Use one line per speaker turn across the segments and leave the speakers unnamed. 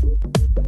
thank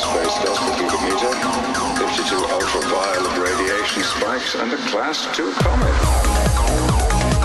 space dust per gigameter, 52 ultraviolet radiation spikes, and a class 2 comet.